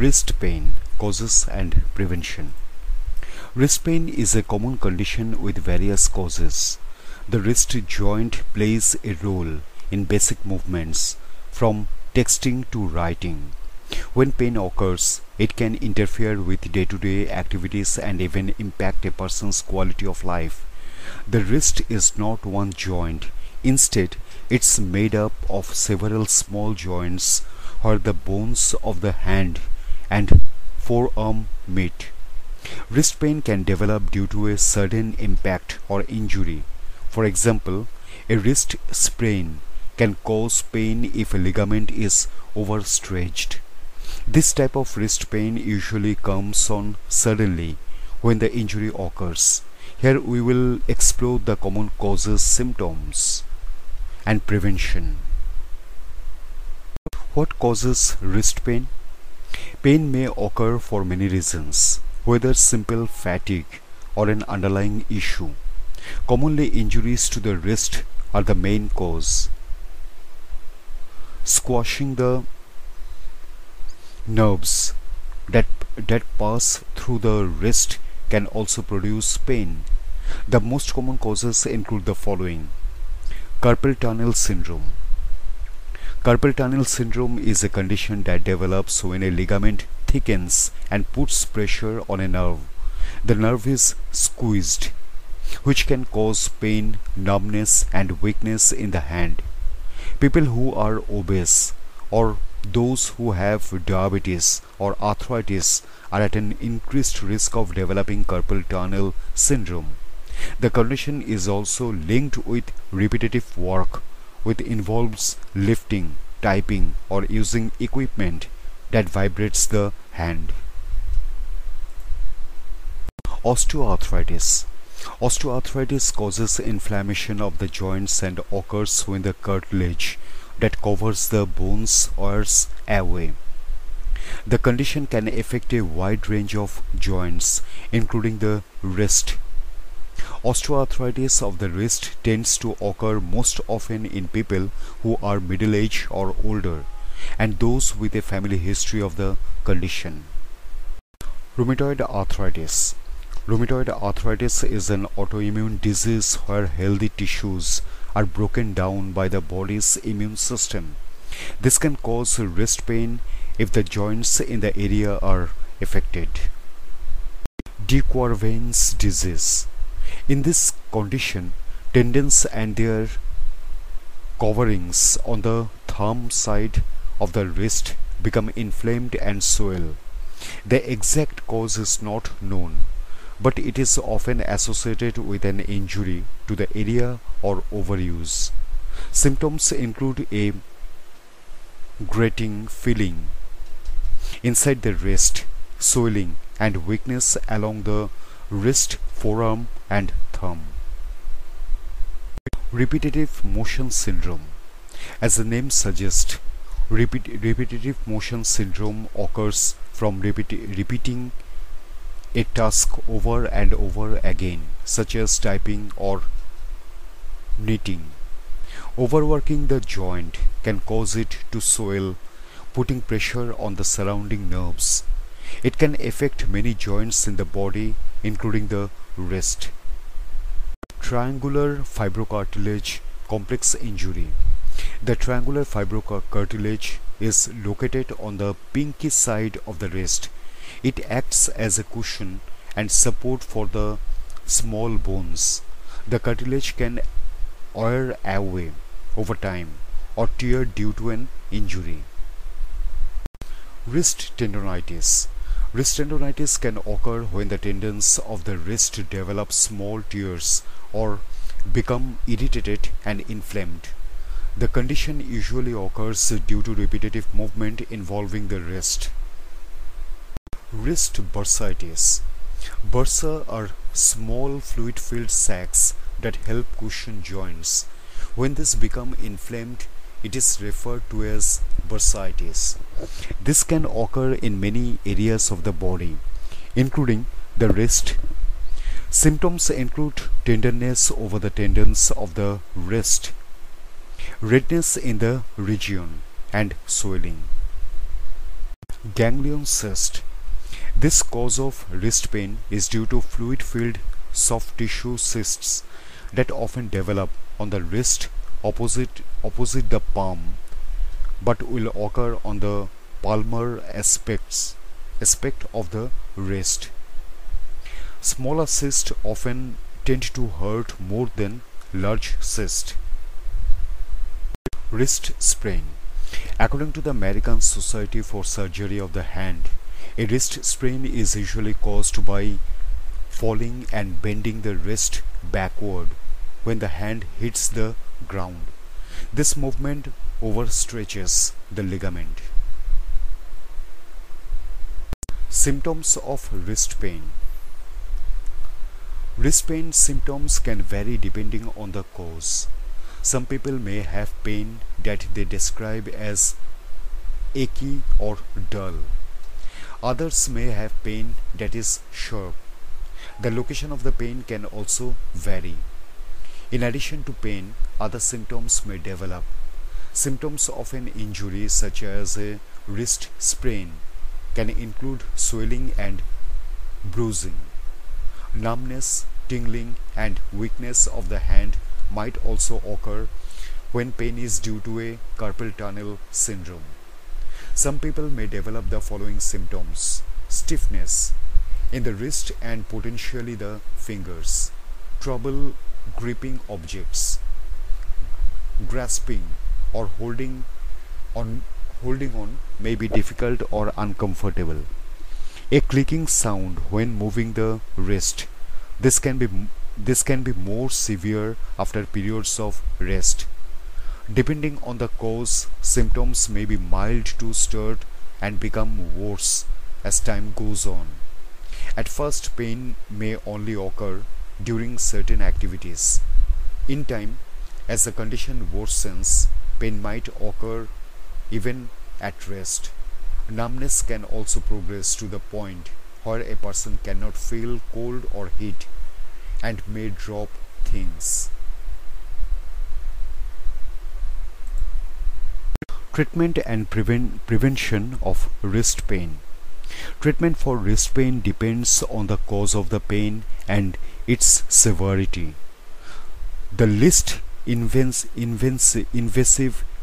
Wrist pain causes and prevention. Wrist pain is a common condition with various causes. The wrist joint plays a role in basic movements from texting to writing. When pain occurs, it can interfere with day to day activities and even impact a person's quality of life. The wrist is not one joint, instead, it's made up of several small joints where the bones of the hand and forearm meet. Wrist pain can develop due to a sudden impact or injury. For example, a wrist sprain can cause pain if a ligament is overstretched. This type of wrist pain usually comes on suddenly when the injury occurs. Here we will explore the common causes, symptoms and prevention. What causes wrist pain? Pain may occur for many reasons, whether simple fatigue or an underlying issue. Commonly, injuries to the wrist are the main cause. Squashing the nerves that, that pass through the wrist can also produce pain. The most common causes include the following carpal tunnel syndrome Carpal tunnel syndrome is a condition that develops when a ligament thickens and puts pressure on a nerve. The nerve is squeezed, which can cause pain, numbness, and weakness in the hand. People who are obese or those who have diabetes or arthritis are at an increased risk of developing carpal tunnel syndrome. The condition is also linked with repetitive work which involves lifting, typing or using equipment that vibrates the hand. Osteoarthritis Osteoarthritis causes inflammation of the joints and occurs when the cartilage that covers the bones wears away. The condition can affect a wide range of joints, including the wrist, Osteoarthritis of the wrist tends to occur most often in people who are middle aged or older and those with a family history of the condition. Rheumatoid arthritis Rheumatoid arthritis is an autoimmune disease where healthy tissues are broken down by the body's immune system. This can cause wrist pain if the joints in the area are affected. De Quervain's disease in this condition, tendons and their coverings on the thumb side of the wrist become inflamed and swell. The exact cause is not known, but it is often associated with an injury to the area or overuse. Symptoms include a grating feeling inside the wrist, swelling, and weakness along the wrist, forearm, and thumb. Repetitive motion syndrome. As the name suggests, repeat, repetitive motion syndrome occurs from repeat, repeating a task over and over again, such as typing or knitting. Overworking the joint can cause it to swell, putting pressure on the surrounding nerves. It can affect many joints in the body, including the wrist triangular fibrocartilage complex injury. The triangular fibrocartilage is located on the pinky side of the wrist. It acts as a cushion and support for the small bones. The cartilage can wear away over time or tear due to an injury. Wrist tendonitis. Wrist tendonitis can occur when the tendons of the wrist develop small tears or become irritated and inflamed. The condition usually occurs due to repetitive movement involving the wrist. Wrist bursitis. Bursa are small fluid-filled sacs that help cushion joints. When this become inflamed, it is referred to as bursitis. This can occur in many areas of the body, including the wrist, Symptoms include tenderness over the tendons of the wrist, redness in the region, and swelling. Ganglion cyst. This cause of wrist pain is due to fluid-filled soft tissue cysts that often develop on the wrist opposite opposite the palm but will occur on the palmar aspects aspect of the wrist. Smaller cysts often tend to hurt more than large cysts. Wrist sprain. According to the American Society for Surgery of the Hand, a wrist sprain is usually caused by falling and bending the wrist backward when the hand hits the ground. This movement overstretches the ligament. Symptoms of wrist pain Wrist pain symptoms can vary depending on the cause. Some people may have pain that they describe as achy or dull. Others may have pain that is sharp. The location of the pain can also vary. In addition to pain, other symptoms may develop. Symptoms of an injury such as a wrist sprain can include swelling and bruising. Numbness, tingling and weakness of the hand might also occur when pain is due to a carpal tunnel syndrome. Some people may develop the following symptoms stiffness in the wrist and potentially the fingers, trouble gripping objects, grasping or holding on holding on may be difficult or uncomfortable. A clicking sound when moving the wrist. This can be this can be more severe after periods of rest. Depending on the cause, symptoms may be mild to start and become worse as time goes on. At first, pain may only occur during certain activities. In time, as the condition worsens, pain might occur even at rest. Numbness can also progress to the point where a person cannot feel cold or heat and may drop things. Treatment and prevent, prevention of wrist pain. Treatment for wrist pain depends on the cause of the pain and its severity. The least invasive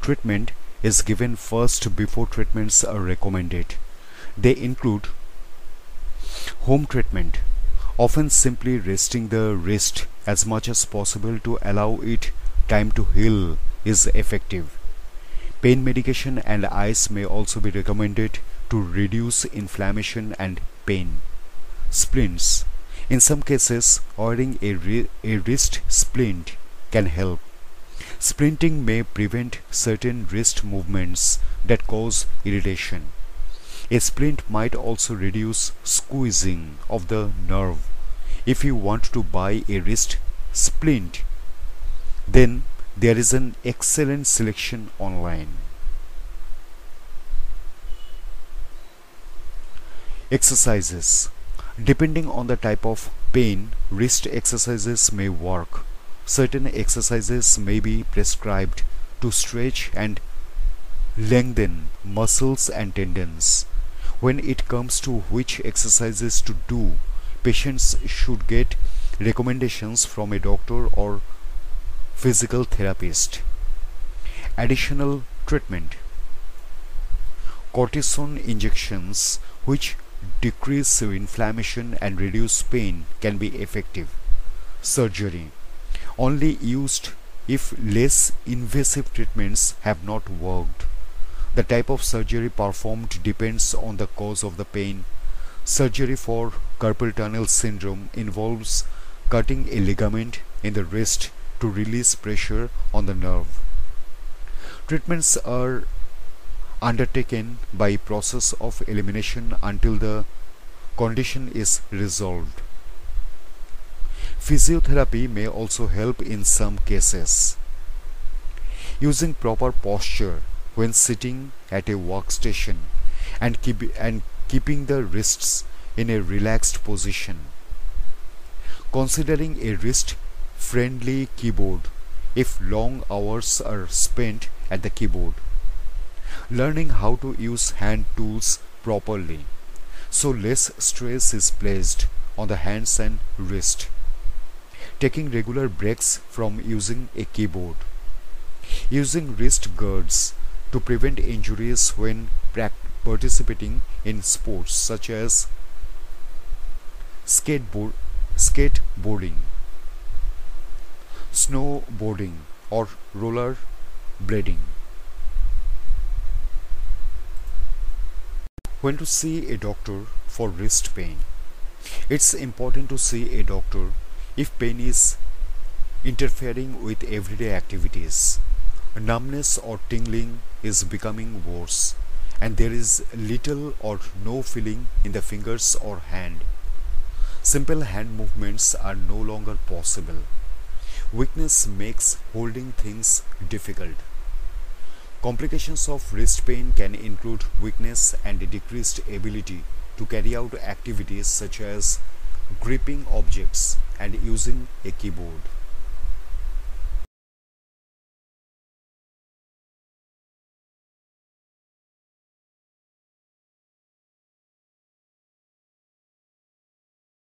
treatment is given first before treatments are recommended. They include home treatment, often simply resting the wrist as much as possible to allow it time to heal is effective. Pain medication and ice may also be recommended to reduce inflammation and pain. Splints. In some cases, wearing a, a wrist splint can help. Splinting may prevent certain wrist movements that cause irritation. A splint might also reduce squeezing of the nerve. If you want to buy a wrist splint, then there is an excellent selection online. Exercises Depending on the type of pain, wrist exercises may work. Certain exercises may be prescribed to stretch and lengthen muscles and tendons. When it comes to which exercises to do, patients should get recommendations from a doctor or physical therapist. Additional treatment Cortisone injections, which decrease inflammation and reduce pain, can be effective. Surgery only used if less invasive treatments have not worked. The type of surgery performed depends on the cause of the pain. Surgery for carpal tunnel syndrome involves cutting a ligament in the wrist to release pressure on the nerve. Treatments are undertaken by process of elimination until the condition is resolved. Physiotherapy may also help in some cases. Using proper posture when sitting at a workstation and, keep, and keeping the wrists in a relaxed position. Considering a wrist friendly keyboard if long hours are spent at the keyboard. Learning how to use hand tools properly. So less stress is placed on the hands and wrist. Taking regular breaks from using a keyboard. Using wrist guards to prevent injuries when participating in sports such as skateboard, skateboarding, snowboarding or roller blading. When to see a doctor for wrist pain. It's important to see a doctor if pain is interfering with everyday activities. Numbness or tingling is becoming worse and there is little or no feeling in the fingers or hand. Simple hand movements are no longer possible. Weakness makes holding things difficult. Complications of wrist pain can include weakness and decreased ability to carry out activities such as gripping objects and using a keyboard.